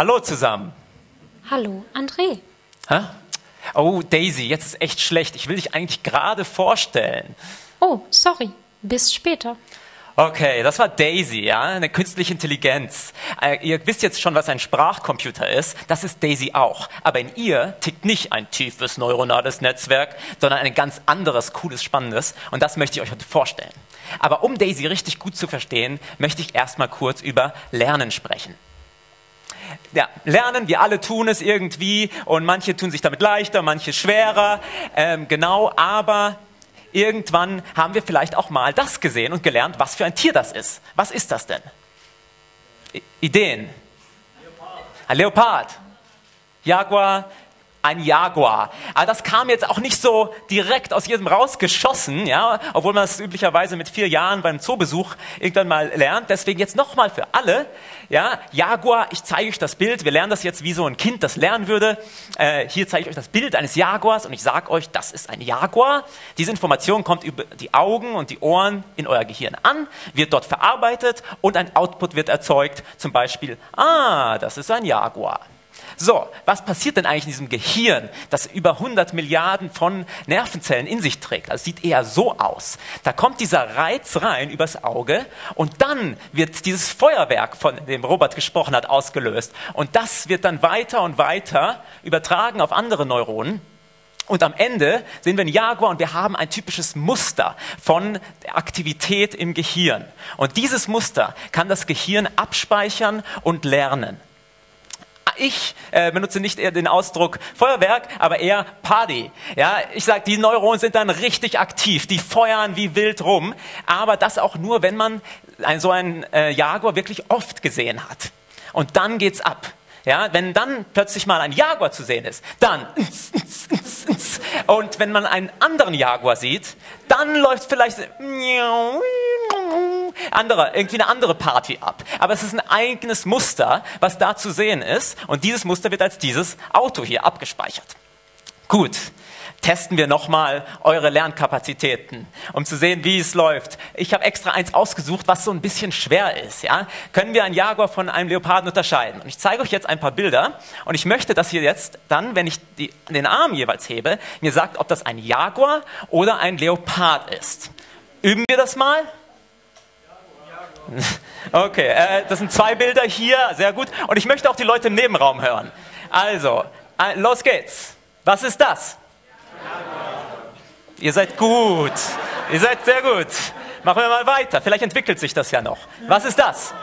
Hallo zusammen. Hallo, André. Hä? Oh, Daisy, jetzt ist echt schlecht. Ich will dich eigentlich gerade vorstellen. Oh, sorry. Bis später. Okay, das war Daisy, ja, eine künstliche Intelligenz. Äh, ihr wisst jetzt schon, was ein Sprachcomputer ist. Das ist Daisy auch. Aber in ihr tickt nicht ein tiefes neuronales Netzwerk, sondern ein ganz anderes, cooles, spannendes. Und das möchte ich euch heute vorstellen. Aber um Daisy richtig gut zu verstehen, möchte ich erstmal kurz über Lernen sprechen. Ja, lernen, wir alle tun es irgendwie und manche tun sich damit leichter, manche schwerer, ähm, genau, aber irgendwann haben wir vielleicht auch mal das gesehen und gelernt, was für ein Tier das ist. Was ist das denn? I Ideen? Leopard. Ein Leopard. Jaguar, ein Jaguar. Aber das kam jetzt auch nicht so direkt aus jedem rausgeschossen, ja, obwohl man das üblicherweise mit vier Jahren beim Zoobesuch irgendwann mal lernt. Deswegen jetzt nochmal für alle, ja, Jaguar, ich zeige euch das Bild. Wir lernen das jetzt, wie so ein Kind das lernen würde. Äh, hier zeige ich euch das Bild eines Jaguars und ich sage euch, das ist ein Jaguar. Diese Information kommt über die Augen und die Ohren in euer Gehirn an, wird dort verarbeitet und ein Output wird erzeugt. Zum Beispiel, ah, das ist ein Jaguar. So, was passiert denn eigentlich in diesem Gehirn, das über 100 Milliarden von Nervenzellen in sich trägt? Das sieht eher so aus. Da kommt dieser Reiz rein übers Auge und dann wird dieses Feuerwerk, von dem Robert gesprochen hat, ausgelöst. Und das wird dann weiter und weiter übertragen auf andere Neuronen. Und am Ende sehen wir einen Jaguar und wir haben ein typisches Muster von Aktivität im Gehirn. Und dieses Muster kann das Gehirn abspeichern und lernen. Ich äh, benutze nicht eher den Ausdruck Feuerwerk, aber eher Party. Ja, ich sage, die Neuronen sind dann richtig aktiv, die feuern wie wild rum, aber das auch nur, wenn man ein, so einen äh, Jaguar wirklich oft gesehen hat. Und dann geht's ab. Ja, wenn dann plötzlich mal ein Jaguar zu sehen ist, dann und wenn man einen anderen Jaguar sieht, dann läuft vielleicht andere, irgendwie eine andere Party ab. Aber es ist ein eigenes Muster, was da zu sehen ist. Und dieses Muster wird als dieses Auto hier abgespeichert. Gut, testen wir nochmal eure Lernkapazitäten, um zu sehen, wie es läuft. Ich habe extra eins ausgesucht, was so ein bisschen schwer ist. Ja? Können wir einen Jaguar von einem Leoparden unterscheiden? Und ich zeige euch jetzt ein paar Bilder und ich möchte, dass ihr jetzt dann, wenn ich die, den Arm jeweils hebe, mir sagt, ob das ein Jaguar oder ein Leopard ist. Üben wir das mal? Okay, äh, das sind zwei Bilder hier, sehr gut. Und ich möchte auch die Leute im Nebenraum hören. Also, äh, los geht's. Was ist das? Ihr seid gut. Ihr seid sehr gut. Machen wir mal weiter. Vielleicht entwickelt sich das ja noch. Was ist das?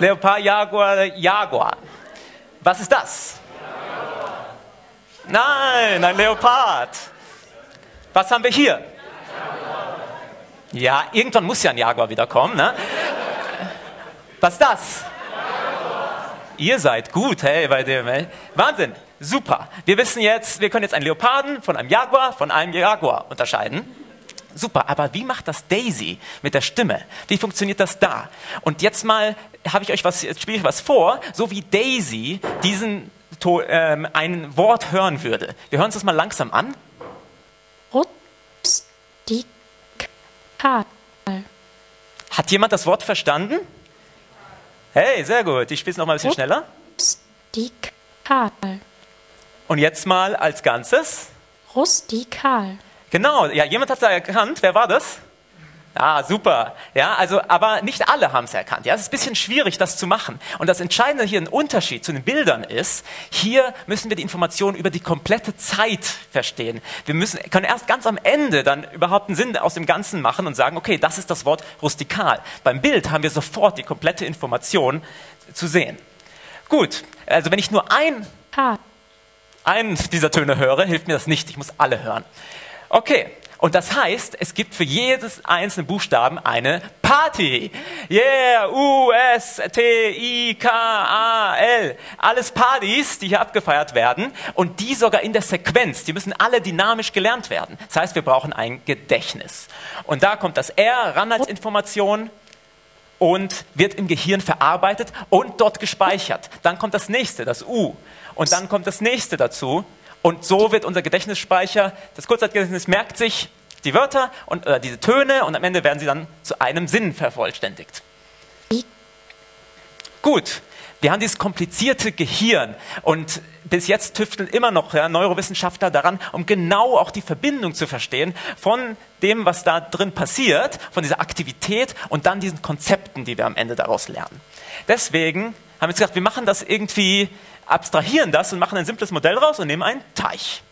Leopard, Jaguar, Jaguar. Was ist das? Nein, ein Leopard. Was haben wir hier? Ja, irgendwann muss ja ein Jaguar wiederkommen. Ne? Was ist das? Ihr seid gut, hey, bei dem. Hey. Wahnsinn, super. Wir wissen jetzt, wir können jetzt einen Leoparden von einem Jaguar von einem Jaguar unterscheiden. Super, aber wie macht das Daisy mit der Stimme? Wie funktioniert das da? Und jetzt mal habe ich euch was, jetzt spiele ich was vor, so wie Daisy diesen ähm, ein Wort hören würde. Wir hören uns das mal langsam an. Rustikal. Hat jemand das Wort verstanden? Hey, sehr gut. Ich spiele es noch mal ein bisschen schneller. Rustikal. Und jetzt mal als Ganzes. Rustikal. Genau, ja, jemand hat es erkannt. Wer war das? Ah, super. Ja, also, aber nicht alle haben es erkannt. Ja, es ist ein bisschen schwierig, das zu machen. Und das Entscheidende hier, ein Unterschied zu den Bildern ist, hier müssen wir die Informationen über die komplette Zeit verstehen. Wir müssen, können erst ganz am Ende dann überhaupt einen Sinn aus dem Ganzen machen und sagen, okay, das ist das Wort rustikal. Beim Bild haben wir sofort die komplette Information zu sehen. Gut, also wenn ich nur ein, einen dieser Töne höre, hilft mir das nicht. Ich muss alle hören. Okay, und das heißt, es gibt für jedes einzelne Buchstaben eine Party. Yeah, U, S, T, I, K, A, L. Alles Partys, die hier abgefeiert werden. Und die sogar in der Sequenz. Die müssen alle dynamisch gelernt werden. Das heißt, wir brauchen ein Gedächtnis. Und da kommt das R ran als Information und wird im Gehirn verarbeitet und dort gespeichert. Dann kommt das nächste, das U. Und dann kommt das nächste dazu. Und so wird unser Gedächtnisspeicher, das Kurzzeitgedächtnis merkt sich die Wörter und äh, diese Töne und am Ende werden sie dann zu einem Sinn vervollständigt. Gut, Wir haben dieses komplizierte Gehirn und bis jetzt tüfteln immer noch ja, Neurowissenschaftler daran, um genau auch die Verbindung zu verstehen von dem, was da drin passiert, von dieser Aktivität und dann diesen Konzepten, die wir am Ende daraus lernen. Deswegen haben wir jetzt gesagt, wir machen das irgendwie, abstrahieren das und machen ein simples Modell raus und nehmen einen Teich.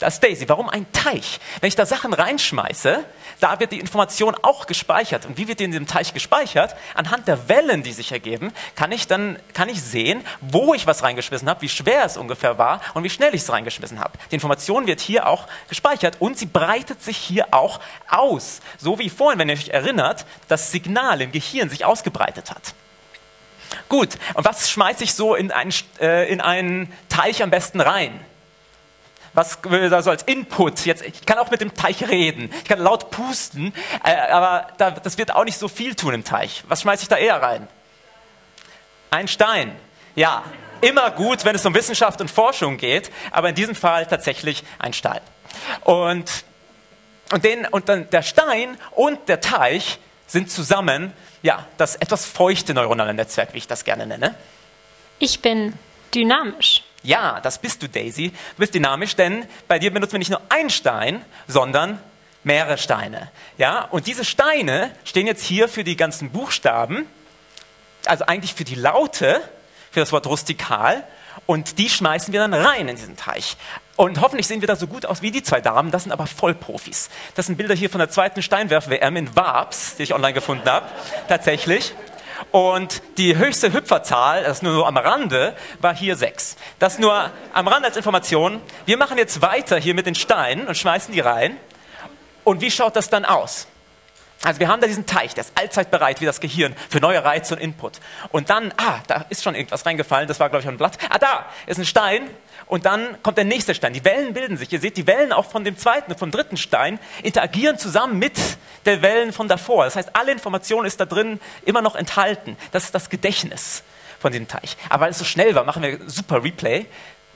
Das ist Daisy. Warum ein Teich? Wenn ich da Sachen reinschmeiße, da wird die Information auch gespeichert. Und wie wird die in diesem Teich gespeichert? Anhand der Wellen, die sich ergeben, kann ich dann kann ich sehen, wo ich was reingeschmissen habe, wie schwer es ungefähr war und wie schnell ich es reingeschmissen habe. Die Information wird hier auch gespeichert und sie breitet sich hier auch aus. So wie vorhin, wenn ihr euch erinnert, das Signal im Gehirn sich ausgebreitet hat. Gut, und was schmeiße ich so in einen, äh, in einen Teich am besten rein? was da so als Input, jetzt, ich kann auch mit dem Teich reden, ich kann laut pusten, äh, aber da, das wird auch nicht so viel tun im Teich. Was schmeiße ich da eher rein? Ein Stein. Ja, immer gut, wenn es um Wissenschaft und Forschung geht, aber in diesem Fall tatsächlich ein Stein. Und, und, den, und dann der Stein und der Teich sind zusammen ja, das etwas feuchte neuronale Netzwerk, wie ich das gerne nenne. Ich bin dynamisch. Ja, das bist du, Daisy. Du bist dynamisch, denn bei dir benutzen wir nicht nur einen Stein, sondern mehrere Steine. Ja, und diese Steine stehen jetzt hier für die ganzen Buchstaben, also eigentlich für die Laute, für das Wort rustikal, und die schmeißen wir dann rein in diesen Teich. Und hoffentlich sehen wir da so gut aus wie die zwei Damen, das sind aber Vollprofis. Das sind Bilder hier von der zweiten Steinwerf-WM in Wabs, die ich online gefunden habe, tatsächlich. Und die höchste Hüpferzahl, das ist nur am Rande, war hier sechs. Das nur am Rande als Information. Wir machen jetzt weiter hier mit den Steinen und schmeißen die rein. Und wie schaut das dann aus? Also wir haben da diesen Teich, der ist allzeit bereit, wie das Gehirn, für neue Reize und Input. Und dann, ah, da ist schon irgendwas reingefallen, das war, glaube ich, ein Blatt. Ah, da ist ein Stein und dann kommt der nächste Stein. Die Wellen bilden sich. Ihr seht, die Wellen auch von dem zweiten und vom dritten Stein interagieren zusammen mit der Wellen von davor. Das heißt, alle Information ist da drin immer noch enthalten. Das ist das Gedächtnis von dem Teich. Aber weil es so schnell war, machen wir super Replay.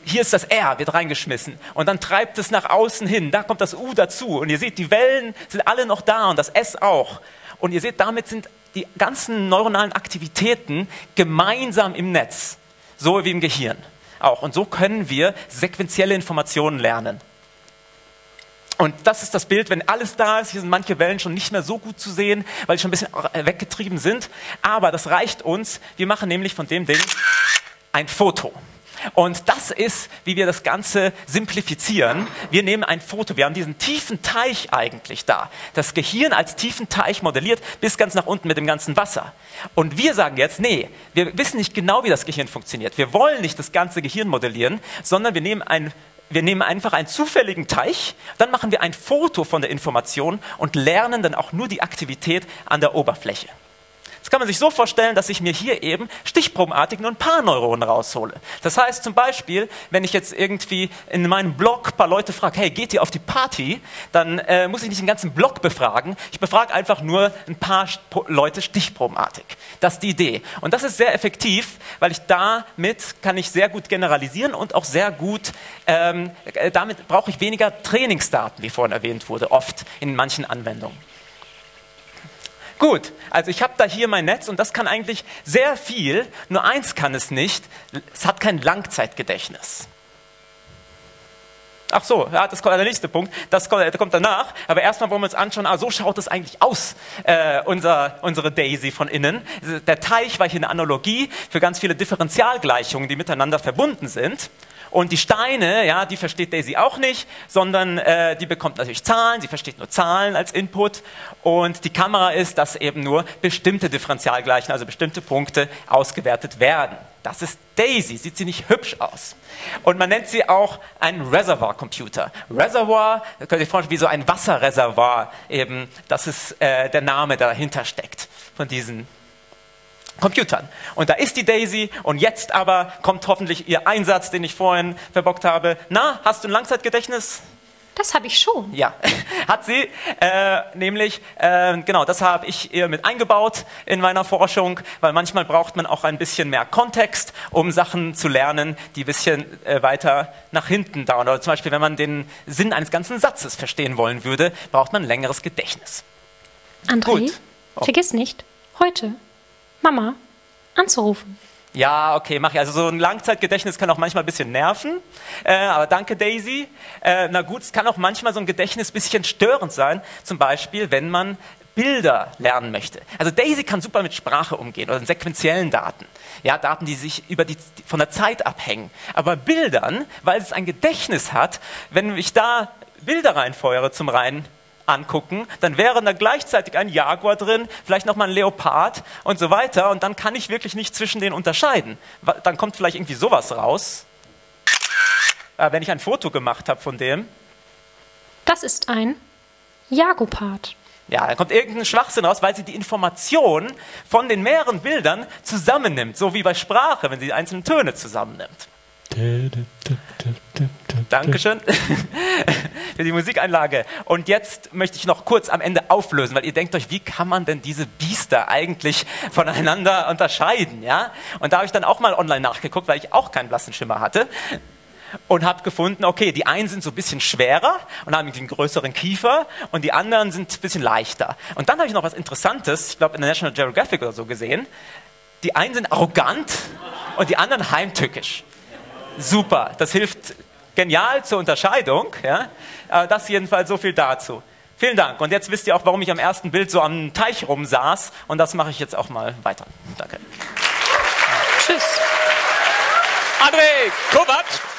Hier ist das R, wird reingeschmissen und dann treibt es nach außen hin. Da kommt das U dazu und ihr seht, die Wellen sind alle noch da und das S auch. Und ihr seht, damit sind die ganzen neuronalen Aktivitäten gemeinsam im Netz, so wie im Gehirn auch. Und so können wir sequentielle Informationen lernen. Und das ist das Bild, wenn alles da ist. Hier sind manche Wellen schon nicht mehr so gut zu sehen, weil sie schon ein bisschen weggetrieben sind. Aber das reicht uns. Wir machen nämlich von dem Ding ein Foto. Und das ist, wie wir das Ganze simplifizieren. Wir nehmen ein Foto. Wir haben diesen tiefen Teich eigentlich da. Das Gehirn als tiefen Teich modelliert bis ganz nach unten mit dem ganzen Wasser. Und wir sagen jetzt, nee, wir wissen nicht genau, wie das Gehirn funktioniert. Wir wollen nicht das ganze Gehirn modellieren, sondern wir nehmen ein wir nehmen einfach einen zufälligen Teich, dann machen wir ein Foto von der Information und lernen dann auch nur die Aktivität an der Oberfläche. Das kann man sich so vorstellen, dass ich mir hier eben stichprobenartig nur ein paar Neuronen raushole. Das heißt zum Beispiel, wenn ich jetzt irgendwie in meinem Blog ein paar Leute frage, hey, geht ihr auf die Party? Dann äh, muss ich nicht den ganzen Blog befragen. Ich befrage einfach nur ein paar Leute stichprobenartig. Das ist die Idee. Und das ist sehr effektiv, weil ich damit kann ich sehr gut generalisieren und auch sehr gut, ähm, äh, damit brauche ich weniger Trainingsdaten, wie vorhin erwähnt wurde, oft in manchen Anwendungen. Gut, also ich habe da hier mein Netz und das kann eigentlich sehr viel, nur eins kann es nicht, es hat kein Langzeitgedächtnis. Ach so, ja, das kommt der nächste Punkt, das kommt, danach. Aber erstmal wollen wir uns anschauen, ah, so schaut es eigentlich aus, äh, unser, unsere Daisy von innen. Der Teich war hier eine Analogie für ganz viele Differentialgleichungen, die miteinander verbunden sind. Und die Steine, ja, die versteht Daisy auch nicht, sondern äh, die bekommt natürlich Zahlen, sie versteht nur Zahlen als Input. Und die Kamera ist, dass eben nur bestimmte Differentialgleichen, also bestimmte Punkte ausgewertet werden. Das ist Daisy, sieht sie nicht hübsch aus. Und man nennt sie auch einen Reservoir-Computer. Reservoir, da könnt ihr euch vorstellen, wie so ein Wasserreservoir eben, das ist äh, der Name, der dahinter steckt von diesen Computern. Und da ist die Daisy und jetzt aber kommt hoffentlich ihr Einsatz, den ich vorhin verbockt habe. Na, hast du ein Langzeitgedächtnis? Das habe ich schon. Ja, hat sie. Äh, nämlich, äh, genau, das habe ich ihr mit eingebaut in meiner Forschung, weil manchmal braucht man auch ein bisschen mehr Kontext, um Sachen zu lernen, die ein bisschen äh, weiter nach hinten dauern. Oder zum Beispiel, wenn man den Sinn eines ganzen Satzes verstehen wollen würde, braucht man längeres Gedächtnis. André, oh. vergiss nicht, heute Mama, anzurufen. Ja, okay, mache ich. Also so ein Langzeitgedächtnis kann auch manchmal ein bisschen nerven. Äh, aber danke, Daisy. Äh, na gut, es kann auch manchmal so ein Gedächtnis ein bisschen störend sein. Zum Beispiel, wenn man Bilder lernen möchte. Also Daisy kann super mit Sprache umgehen oder sequenziellen Daten. Ja, Daten, die sich über die, von der Zeit abhängen. Aber Bildern, weil es ein Gedächtnis hat, wenn ich da Bilder reinfeuere zum rein angucken, dann wäre da gleichzeitig ein Jaguar drin, vielleicht nochmal ein Leopard und so weiter. Und dann kann ich wirklich nicht zwischen denen unterscheiden. Dann kommt vielleicht irgendwie sowas raus, äh, wenn ich ein Foto gemacht habe von dem. Das ist ein Jagopard. Ja, dann kommt irgendein Schwachsinn raus, weil sie die Information von den mehreren Bildern zusammennimmt, so wie bei Sprache, wenn sie einzelne Töne zusammennimmt. Dankeschön die Musikeinlage. Und jetzt möchte ich noch kurz am Ende auflösen, weil ihr denkt euch, wie kann man denn diese Biester eigentlich voneinander unterscheiden? Ja? Und da habe ich dann auch mal online nachgeguckt, weil ich auch keinen blassen Schimmer hatte. Und habe gefunden, okay, die einen sind so ein bisschen schwerer und haben einen größeren Kiefer und die anderen sind ein bisschen leichter. Und dann habe ich noch was Interessantes, ich glaube in der National Geographic oder so gesehen. Die einen sind arrogant und die anderen heimtückisch super. Das hilft genial zur Unterscheidung. Ja? Das jedenfalls so viel dazu. Vielen Dank. Und jetzt wisst ihr auch, warum ich am ersten Bild so am Teich rumsaß. Und das mache ich jetzt auch mal weiter. Danke. Tschüss. André Kovac.